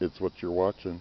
it's what you're watching.